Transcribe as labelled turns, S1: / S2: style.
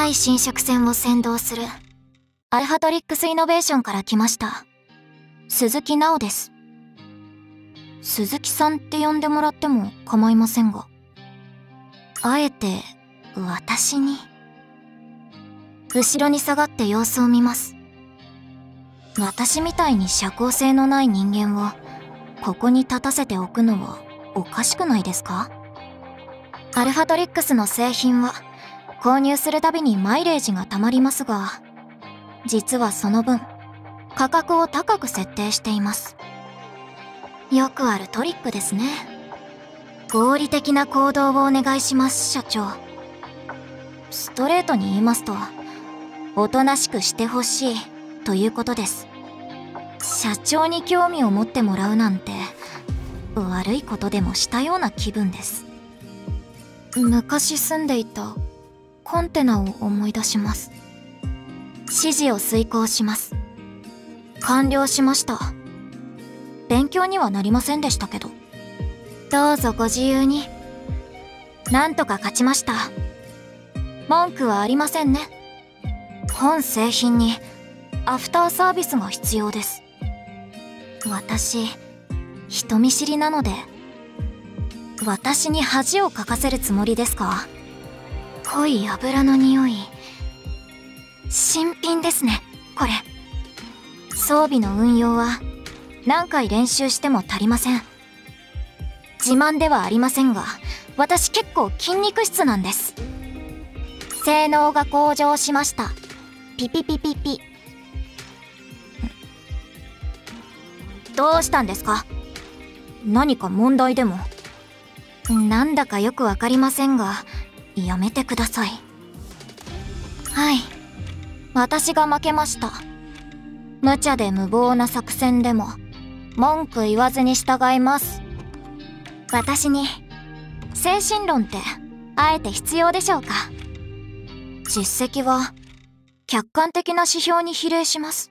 S1: 対侵食戦を先導する。アルファトリックスイノベーションから来ました。鈴木直です。鈴木さんって呼んでもらっても構いませんが。あえて私に。後ろに下がって様子を見ます。私みたいに社交性のない人間をここに立たせておくのはおかしくないですか？アルファトリックスの製品は購入するたびにマイレージがたまりますが実はその分価格を高く設定しています。よくあるトリックですね。合理的な行動をお願いします社長。ストレートに言いますとおとなしくしてほしいということです。社長に興味を持ってもらうなんて悪いことでもしたような気分です。昔住んでいたコンテナを思い出します。指示を遂行します。完了しました。勉強にはなりませんでしたけど。どうぞご自由に。なんとか勝ちました。文句はありませんね。本製品にアフターサービスが必要です。私人見知りなので私に恥をかかせるつもりですか？濃い油の匂い。新品ですねこれ。装備の運用は何回練習しても足りません。自慢ではありませんが私結構筋肉質なんです。性能が向上しました。ピピピピピ。どうしたんですか？何か問題でも？なんだかよくわかりませんがやめてください。はい。私が負けました。無茶で無謀な作戦でも文句言わずに従います。私に精神論ってあえて必要でしょうか？実績は客観的な指標に比例します。